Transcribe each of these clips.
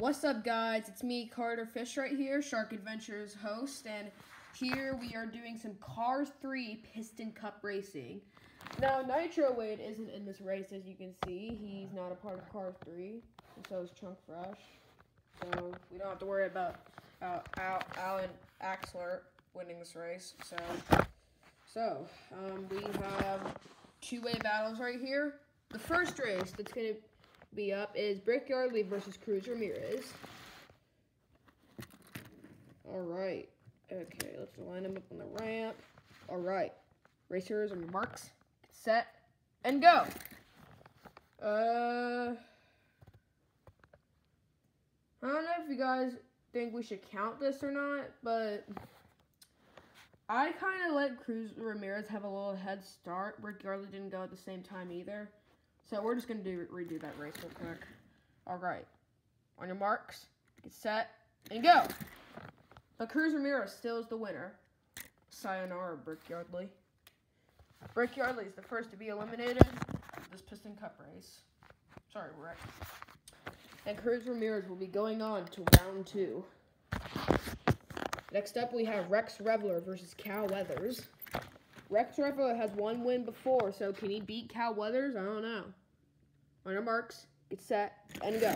What's up, guys? It's me, Carter Fish, right here, Shark Adventures host, and here we are doing some Cars 3 Piston Cup racing. Now, Nitro Wade isn't in this race, as you can see. He's not a part of Cars 3, and so is Chunk Fresh. So, we don't have to worry about uh, Al Alan Axler winning this race. So, so um, we have two-way battles right here. The first race that's going to be up is Brick Yardley versus Cruz Ramirez. All right. Okay, let's line them up on the ramp. All right. Racers on your marks, set, and go. Uh, I don't know if you guys think we should count this or not, but I kind of let Cruz Ramirez have a little head start. Brick Yardley didn't go at the same time either. So we're just going to do redo that race real quick. All right. On your marks, get set, and go. But Cruz Ramirez still is the winner. Sayonara, Brick Yardley. Brick Yardley is the first to be eliminated in this Piston Cup race. Sorry, Rick. And Cruz Ramirez will be going on to round two. Next up, we have Rex Revler versus Cal Weathers. Rex Revler has one win before, so can he beat Cal Weathers? I don't know. On your marks, get set, and go.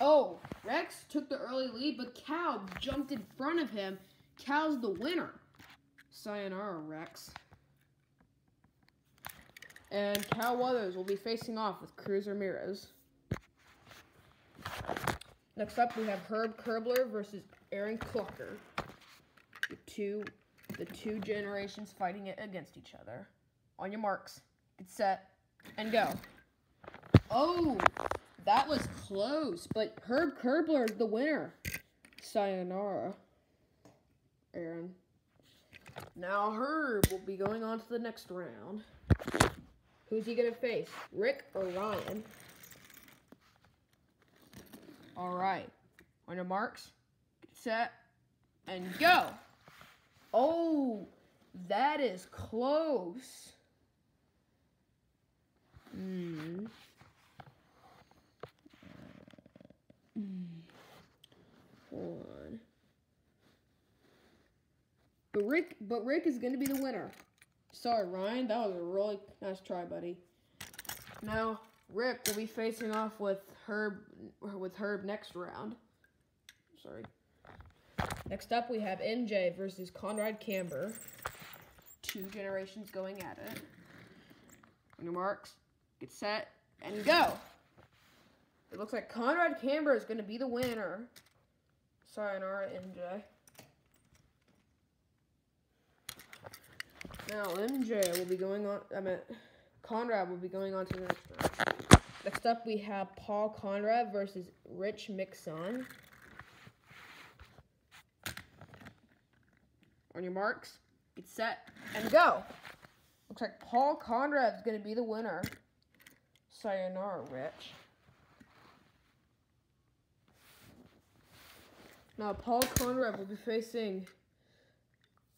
Oh, Rex took the early lead, but Cal jumped in front of him. Cal's the winner. Sayonara, Rex. And Cal Weathers will be facing off with Cruz Ramirez. Next up, we have Herb Curbler versus Aaron Clucker. Two the two generations fighting it against each other. On your marks, get set, and go. Oh, that was close, but Herb Curbler is the winner. Sayonara, Aaron. Now Herb will be going on to the next round. Who's he gonna face, Rick or Ryan? All right, on your marks, get set, and go. Oh, that is close. Hmm. Hold on. But Rick, but Rick is going to be the winner. Sorry, Ryan. That was a really nice try, buddy. Now, Rick will be facing off with Herb, with Herb next round. Sorry. Next up, we have NJ versus Conrad Camber. Two generations going at it. On your marks, get set, and go. It looks like Conrad Camber is going to be the winner. Sayonara, MJ. Now, MJ will be going on, I mean, Conrad will be going on to the next round. Next up, we have Paul Conrad versus Rich Mixon. On your marks, get set, and go. Looks like Paul Conrad's going to be the winner. Sayonara, Rich. Now, Paul Conrad will be facing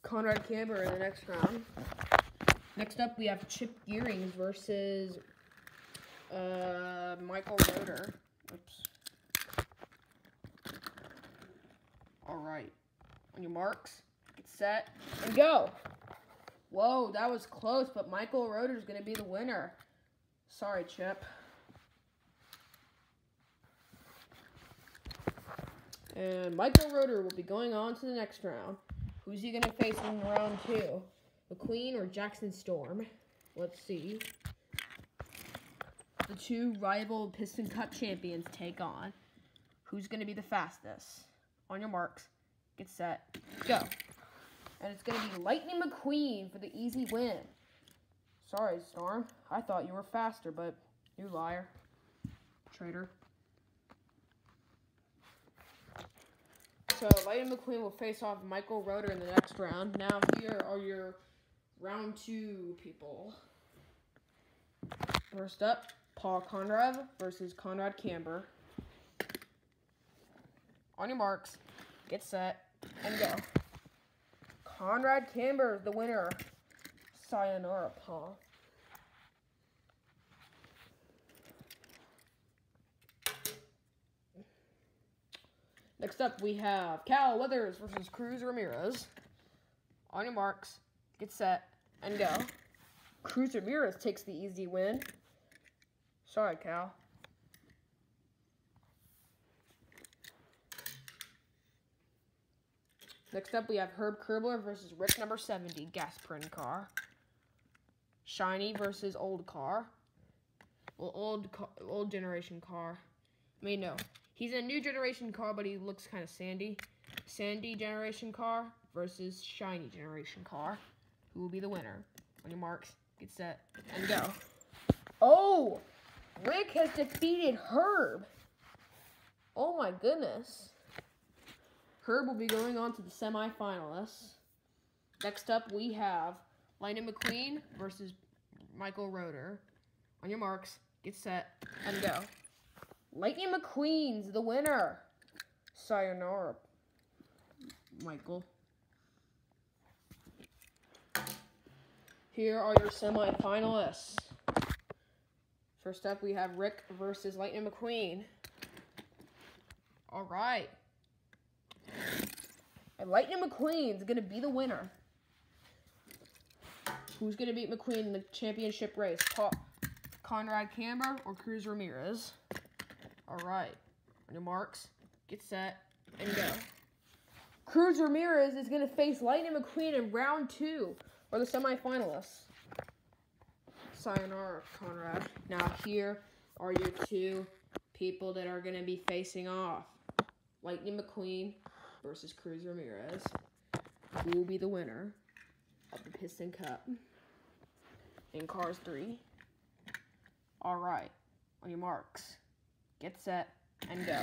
Conrad Camber in the next round. Next up, we have Chip Gearings versus uh, Michael Rotor. Oops. All right. On your marks, get set, and go. Whoa, that was close, but Michael Rotor is going to be the winner. Sorry, Chip. And Michael Rotor will be going on to the next round. Who's he going to face in round two? McQueen or Jackson Storm? Let's see. The two rival Piston Cup champions take on. Who's going to be the fastest? On your marks, get set, go. And it's going to be Lightning McQueen for the easy win. Sorry, Storm. I thought you were faster, but you liar. Traitor. So, Lightning McQueen will face off Michael Rotor in the next round. Now, here are your round two people. First up, Paul Conrad versus Conrad Camber. On your marks, get set, and go. Conrad Camber the winner. Sayonara, Paul. Next up, we have Cal Weathers versus Cruz Ramirez. On your marks, get set, and go. Cruz Ramirez takes the easy win. Sorry, Cal. Next up, we have Herb Curbler versus Rick number 70, Gasprin car. Shiny versus old car. Well, old car, old generation car. I mean, no. He's a new generation car, but he looks kind of sandy. Sandy generation car versus shiny generation car. Who will be the winner? On your marks, get set, and go. Oh! Rick has defeated Herb. Oh my goodness. Herb will be going on to the semifinalists. Next up, we have Lightning McQueen versus Michael Rotor. On your marks, get set, and go. Lightning McQueen's the winner. Sayonara, Michael. Here are your semifinalists. First up, we have Rick versus Lightning McQueen. All right. Lightning McQueen's going to be the winner. Who's going to beat McQueen in the championship race? Paul, Conrad Camber or Cruz Ramirez? All right. On your marks, get set, and go. Cruz Ramirez is going to face Lightning McQueen in round two, or the semifinalists. Sayonara, Conrad. Now here are your two people that are going to be facing off. Lightning McQueen versus Cruz Ramirez. Who will be the winner of the Piston Cup in Cars 3? All right. On your marks. Get set and go.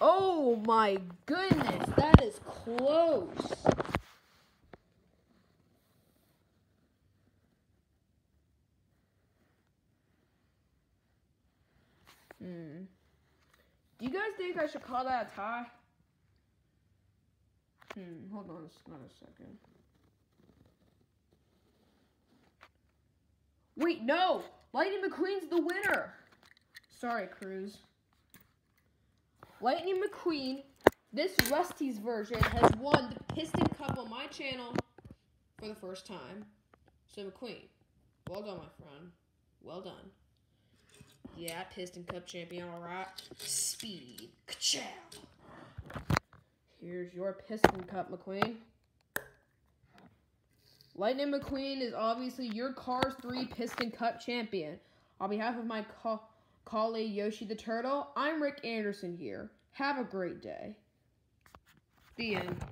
Oh my goodness, that is close. Hmm. Do you guys think I should call that a tie? Hmm, hold on not a second. Wait, no! Lightning McQueen's the winner! Sorry, Cruz. Lightning McQueen, this Rusty's version, has won the Piston Cup on my channel for the first time. So, McQueen, well done, my friend. Well done. Yeah, Piston Cup champion, alright. Speed. Ka-chow. Here's your Piston Cup, McQueen. Lightning McQueen is obviously your Cars 3 Piston Cup champion. On behalf of my co colleague Yoshi the Turtle, I'm Rick Anderson here. Have a great day. The end.